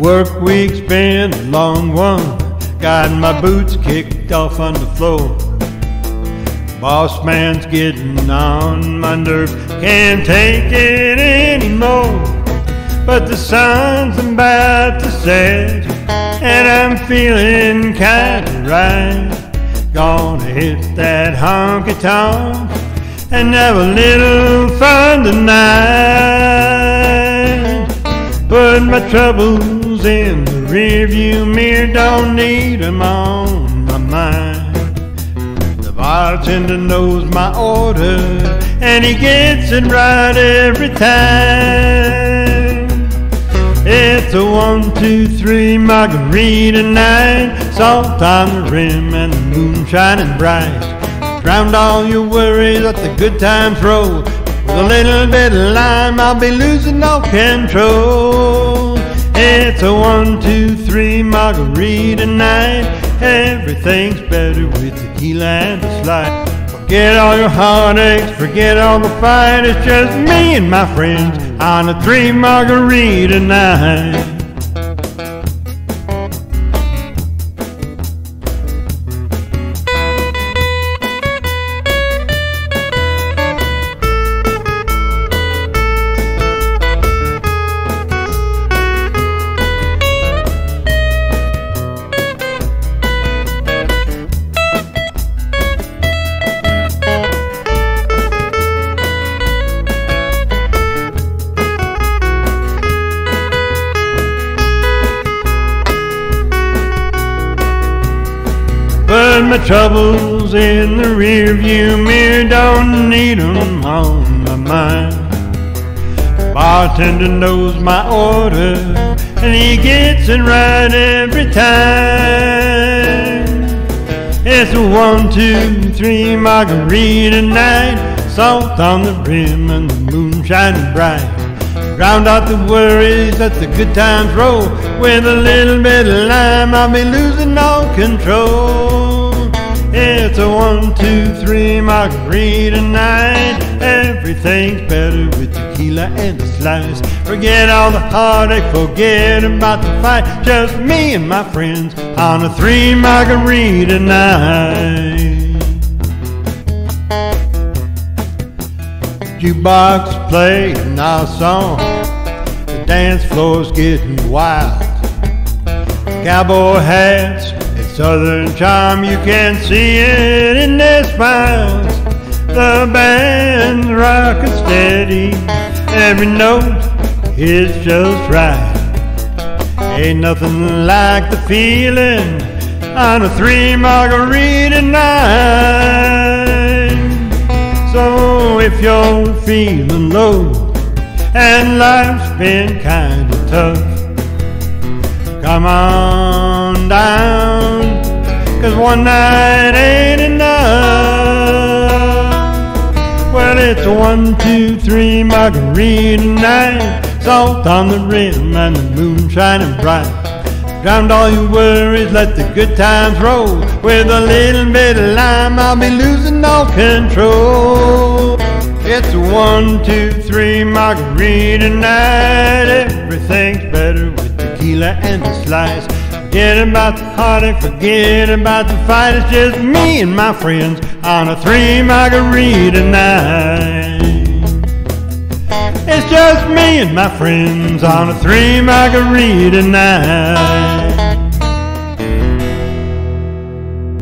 Work week's been a long one. Got my boots kicked off on the floor. Boss man's getting on my nerves. Can't take it anymore. But the sun's about to set, and I'm feeling kinda right. Gonna hit that honky tonk and have a little fun tonight. Put my troubles in the rearview mirror, don't need need 'em on my mind. The bartender knows my order, and he gets it right every time. It's a one, two, three margarita night, salt on the rim and the moon shining bright. Drowned all your worries, let the good times roll. With a little bit of lime, I'll be losing all control. It's a one, two, three margarita night. Everything's better with tequila and a slide. Forget all your heartaches, forget all the fight. It's just me and my friends on a three margarita night. My troubles in the rearview mirror, don't need 'em on my mind. Bartender knows my order, and he gets it right every time. It's a one, two, three margarita night, salt on the rim and the moon shining bright. Drowned out the worries, let the good times roll. With a little bit of lime, I'll be losing all control. It's a one, two, three margarita night. Everything's better with tequila and a slice. Forget all the heartache, forget about the fight. Just me and my friends on a three margarita night. Jukebox playing our song. The dance floor's getting wild. Cowboy hats and southern charm, you can see it in their smiles. The band's rocking steady, every note is just right. Ain't nothing like the feeling on a three margarita night. So if you're feeling low and life's been kinda tough, come on down, cause one night ain't enough. Well, it's one, two, three margarita night, salt on the rim and the moon shining bright. Drowned all your worries, let the good times roll. With a little bit of lime, I'll be losing all control. It's one, two, three margarita night. Everything's better with tequila and a slice. Forget about the heartache, forget about the fight. It's just me and my friends on a three margarita night. It's just me and my friends on a three margarita night.